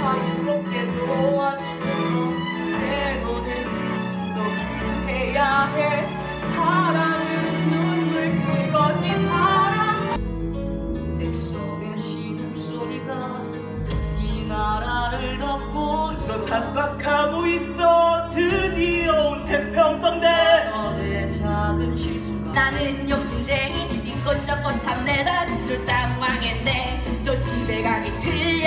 자유롭게 놓아주며 때로는 더 깊숙해야 해. 사랑은 눈물 그것이 사랑. 백속의 신음소리가 이 나라를 덮고 너 착각하고 있어. 드디어 온 태평성대. 작은 실수가 나는 욕심쟁이. 이것저것 탐내다 둘 다 망했네 또 집에 가기 들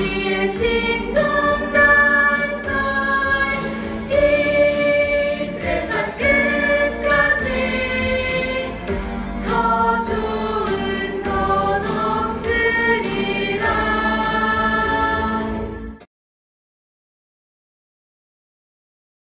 写情歌